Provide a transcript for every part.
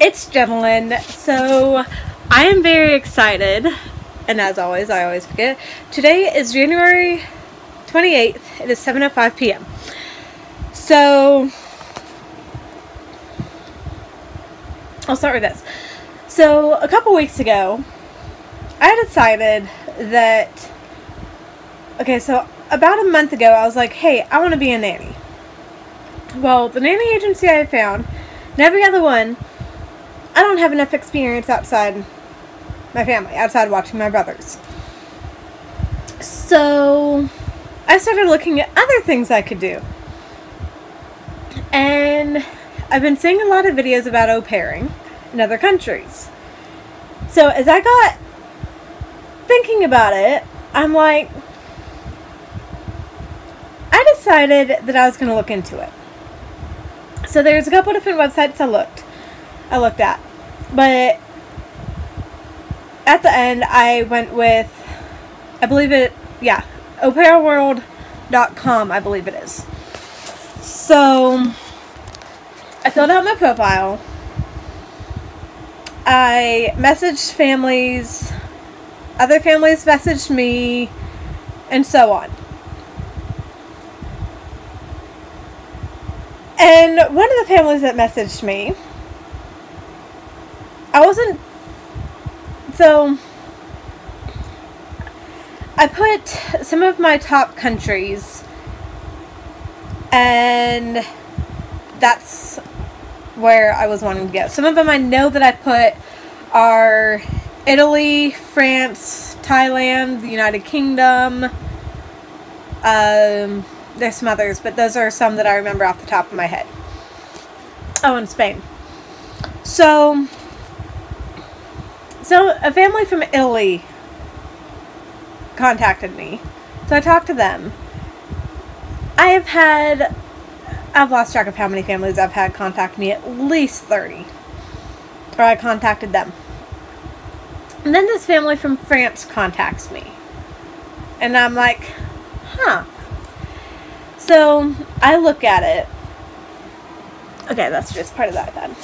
it's Jenalyn. So I am very excited, and as always, I always forget. Today is January 28th. It is 7:05 p.m. So I'll start with this. So a couple weeks ago, I decided that. Okay, so about a month ago, I was like, "Hey, I want to be a nanny." Well, the nanny agency I found, and every other one, I don't have enough experience outside my family, outside watching my brothers. So I started looking at other things I could do. And I've been seeing a lot of videos about au pairing in other countries. So as I got thinking about it, I'm like, I decided that I was going to look into it. So there's a couple different websites I looked, I looked at, but at the end I went with, I believe it, yeah, aupairworld.com, I believe it is. So I filled out my profile. I messaged families, other families messaged me, and so on. And one of the families that messaged me, I wasn't. So, I put some of my top countries, and that's where I was wanting to go. Some of them I know that I put are Italy, France, Thailand, the United Kingdom. Um, there's some others, but those are some that I remember off the top of my head. Oh, and Spain. So, so a family from Italy contacted me. So I talked to them. I have had, I've lost track of how many families I've had contact me, at least 30. Or I contacted them. And then this family from France contacts me. And I'm like, huh. So I look at it. Okay, that's just part of that then.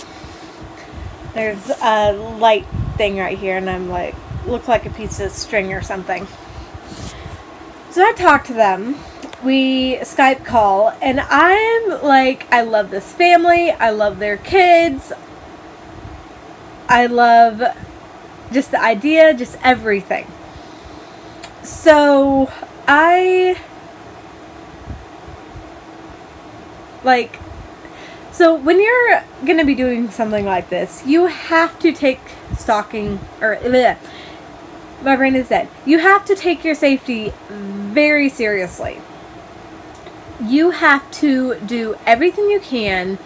There's a light thing right here, and I'm like, look like a piece of string or something. So I talk to them. We Skype call, and I'm like, I love this family. I love their kids. I love just the idea, just everything. So I like so when you're going to be doing something like this, you have to take stalking or bleh, my brain is dead. You have to take your safety very seriously. You have to do everything you can.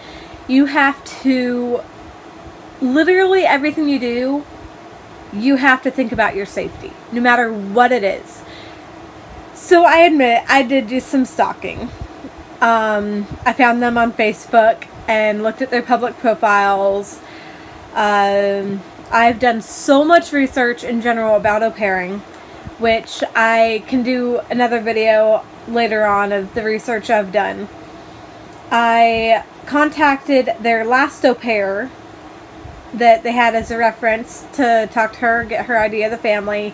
You have to literally everything you do, you have to think about your safety, no matter what it is. So I admit I did do some stalking. Um, I found them on Facebook and looked at their public profiles. Um, I've done so much research in general about au pairing, which I can do another video later on of the research I've done. I contacted their last au pair that they had as a reference to talk to her, get her idea of the family.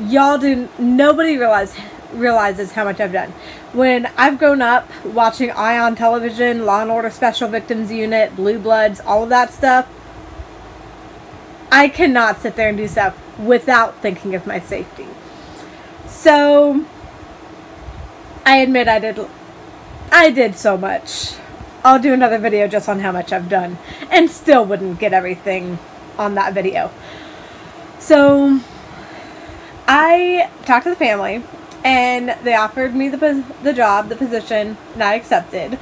Y'all do, nobody realized realizes how much I've done. When I've grown up watching Eye on Television, Law and Order Special Victims Unit, Blue Bloods, all of that stuff, I cannot sit there and do stuff without thinking of my safety. So I admit I did I did so much. I'll do another video just on how much I've done and still wouldn't get everything on that video. So I talked to the family and they offered me the the job, the position, and I accepted.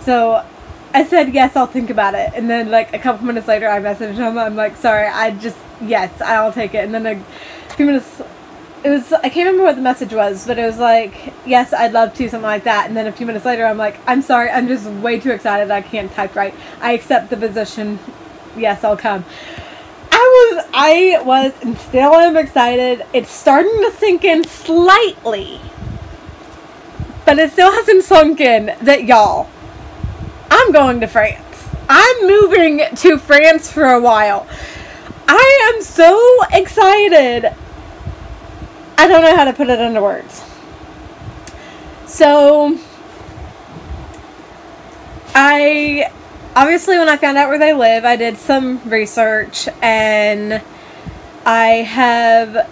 So I said yes, I'll think about it. And then like a couple minutes later, I messaged him. I'm like, sorry, I just yes, I'll take it. And then a few minutes, it was I can't remember what the message was, but it was like yes, I'd love to, something like that. And then a few minutes later, I'm like, I'm sorry, I'm just way too excited. I can't type right. I accept the position. Yes, I'll come. I was, I was, and still am excited. It's starting to sink in slightly, but it still hasn't sunk in that y'all, I'm going to France. I'm moving to France for a while. I am so excited. I don't know how to put it into words. So, I obviously, when I found out where they live, I did some research and I have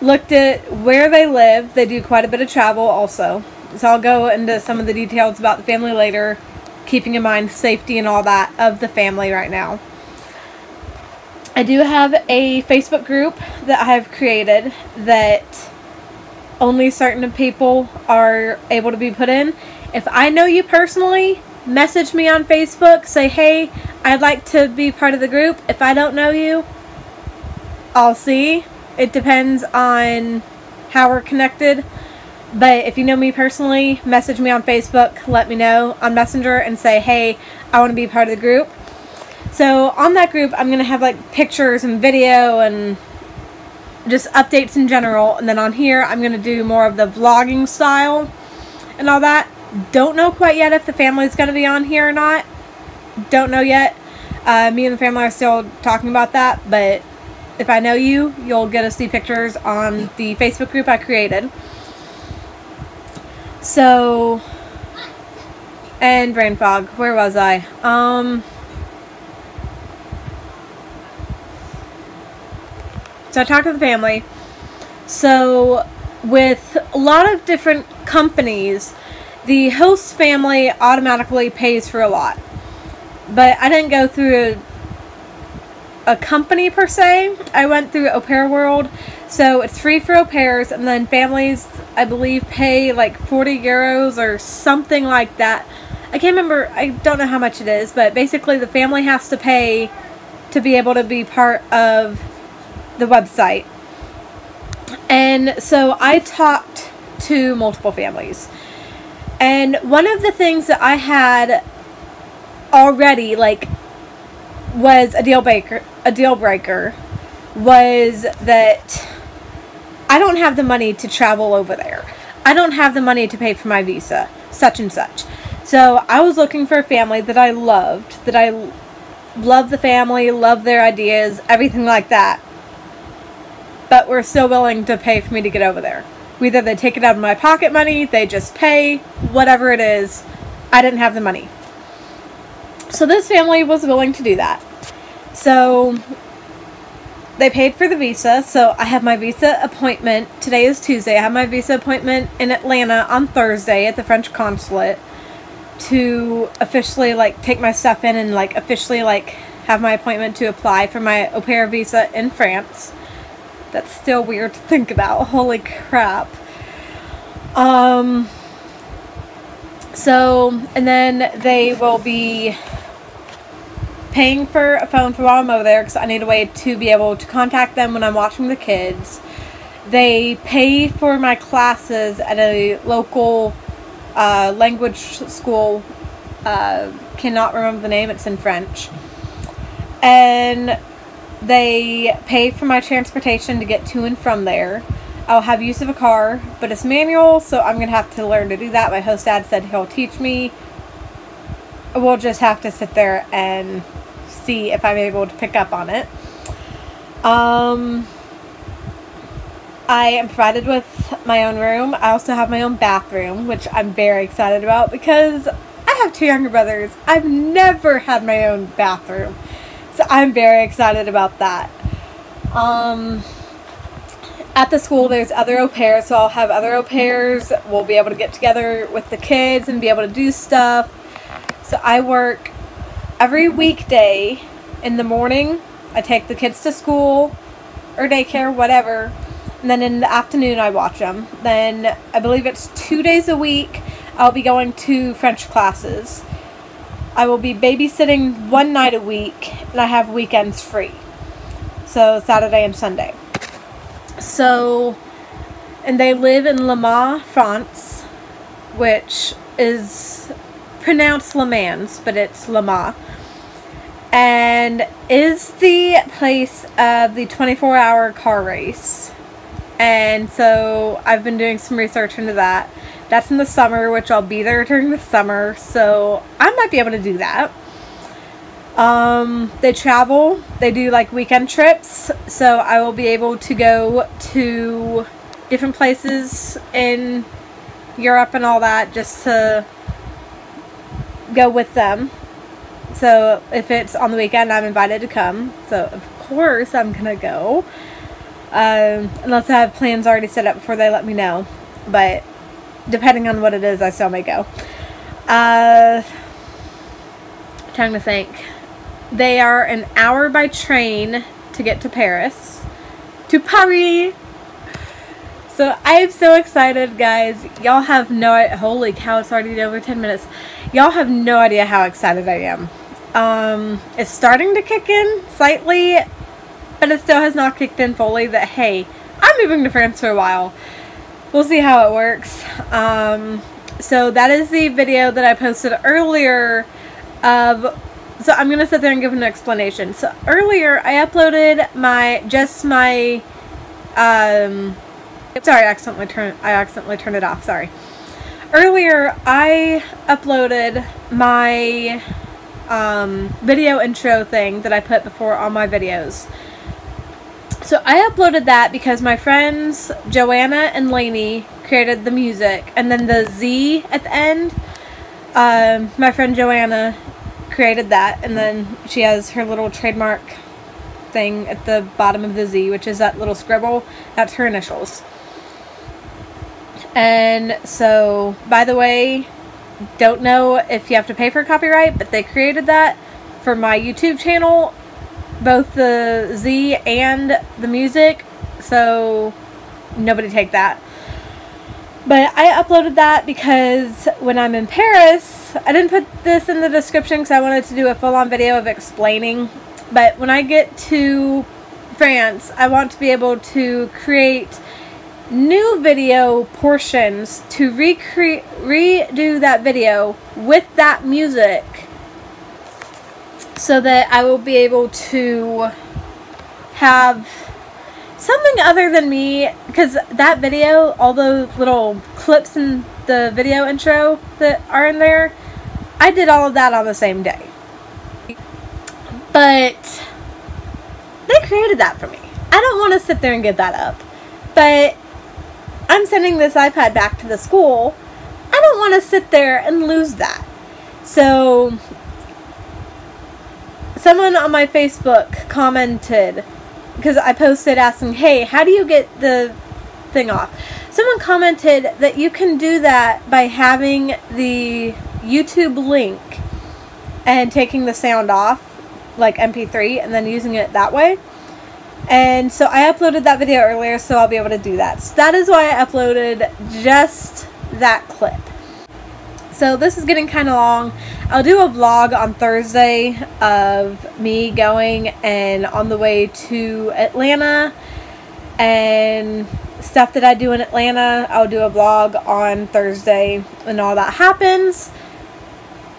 looked at where they live. They do quite a bit of travel also. So I'll go into some of the details about the family later, keeping in mind safety and all that of the family right now. I do have a Facebook group that I have created that only certain people are able to be put in. If I know you personally, message me on Facebook, say, hey, I'd like to be part of the group. If I don't know you, I'll see. It depends on how we're connected. But if you know me personally, message me on Facebook, let me know on Messenger, and say, hey, I want to be part of the group. So on that group, I'm going to have like pictures and video and just updates in general. And then on here, I'm going to do more of the vlogging style and all that. Don't know quite yet if the family is going to be on here or not. Don't know yet. Uh, me and the family are still talking about that, but if I know you, you'll get to see pictures on the Facebook group I created. So, and brain fog. Where was I? Um, so I talked to the family. So, with a lot of different companies, the host family automatically pays for a lot. But I didn't go through a, a company per se. I went through Au Pair World. So it's free for au pairs, and then families, I believe, pay like 40 euros or something like that. I can't remember, I don't know how much it is, but basically the family has to pay to be able to be part of the website. And so I talked to multiple families. And one of the things that I had already like was a deal breaker a deal breaker was that I don't have the money to travel over there. I don't have the money to pay for my visa, such and such. So I was looking for a family that I loved, that I love the family, love their ideas, everything like that. But were still willing to pay for me to get over there. Either they take it out of my pocket money, they just pay, whatever it is. I didn't have the money. So this family was willing to do that. So they paid for the visa, so I have my visa appointment. Today is Tuesday. I have my visa appointment in Atlanta on Thursday at the French consulate to officially like take my stuff in and like officially like have my appointment to apply for my au pair visa in France. That's still weird to think about. Holy crap. Um so and then they will be paying for a phone for while I'm over there because I need a way to be able to contact them when I'm watching the kids. They pay for my classes at a local uh, language school. Uh, cannot remember the name, it's in French. And they pay for my transportation to get to and from there. I'll have use of a car, but it's manual, so I'm going to have to learn to do that. My host dad said he'll teach me. We'll just have to sit there and see if I'm able to pick up on it. Um, I am provided with my own room. I also have my own bathroom, which I'm very excited about because I have two younger brothers. I've never had my own bathroom. I'm very excited about that. Um, at the school, there's other au pairs, so I'll have other au pairs. We'll be able to get together with the kids and be able to do stuff. So I work every weekday in the morning. I take the kids to school or daycare, whatever. And then in the afternoon, I watch them. Then I believe it's two days a week. I'll be going to French classes. I will be babysitting one night a week, and I have weekends free. So Saturday and Sunday. So, and they live in Le Mans, France, which is pronounced Le Mans, but it's Le Mans and is the place of the 24 hour car race. And so I've been doing some research into that. That's in the summer, which I'll be there during the summer, so I might be able to do that. Um, they travel. They do like weekend trips. So I will be able to go to different places in Europe and all that just to go with them. So if it's on the weekend, I'm invited to come. So of course I'm gonna go. Um, unless I have plans already set up before they let me know. But depending on what it is, I still may go. Uh, trying to think. They are an hour by train to get to Paris. To Paris! So I'm so excited, guys. Y'all have no holy cow, it's already over 10 minutes. Y'all have no idea how excited I am. Um, it's starting to kick in slightly, but it still has not kicked in fully that, hey, I'm moving to France for a while. We'll see how it works. Um, so that is the video that I posted earlier of so I'm gonna sit there and give an explanation. So earlier I uploaded my just my um sorry, I accidentally turned I accidentally turned it off, sorry. Earlier I uploaded my um, video intro thing that I put before all my videos. So I uploaded that because my friends Joanna and Lainey created the music. And then the Z at the end um, my friend Joanna created that. And then she has her little trademark thing at the bottom of the Z which is that little scribble. That's her initials. And so by the way don't know if you have to pay for copyright but they created that for my YouTube channel both the Z and the music so nobody take that but I uploaded that because when I'm in Paris, I didn't put this in the description because I wanted to do a full-on video of explaining. But when I get to France, I want to be able to create new video portions to recreate redo that video with that music so that I will be able to have something other than me because that video all the little clips in the video intro that are in there I did all of that on the same day. But they created that for me. I don't want to sit there and give that up. But I'm sending this iPad back to the school. I don't want to sit there and lose that. So someone on my Facebook commented because I posted asking, hey, how do you get the thing off? Someone commented that you can do that by having the YouTube link and taking the sound off, like MP3, and then using it that way. And so I uploaded that video earlier, so I'll be able to do that. So that is why I uploaded just that clip. So this is getting kind of long. I'll do a vlog on Thursday of me going and on the way to Atlanta and stuff that I do in Atlanta. I'll do a vlog on Thursday when all that happens.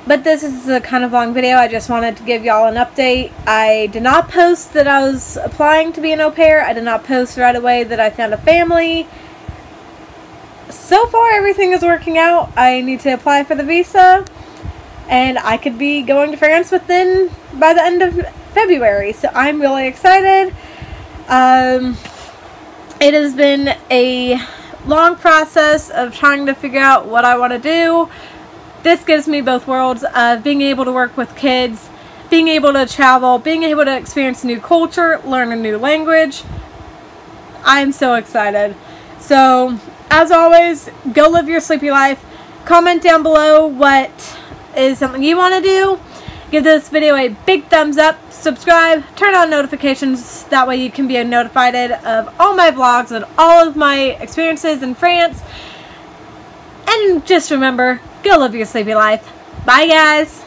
But this is a kind of long video. I just wanted to give y'all an update. I did not post that I was applying to be an au pair. I did not post right away that I found a family so far everything is working out. I need to apply for the visa and I could be going to France within by the end of February. So I'm really excited. Um, it has been a long process of trying to figure out what I want to do. This gives me both worlds of being able to work with kids, being able to travel, being able to experience a new culture, learn a new language. I'm so excited. So as always, go live your sleepy life. Comment down below what is something you want to do. Give this video a big thumbs up. Subscribe. Turn on notifications. That way you can be notified of all my vlogs and all of my experiences in France. And just remember, go live your sleepy life. Bye, guys.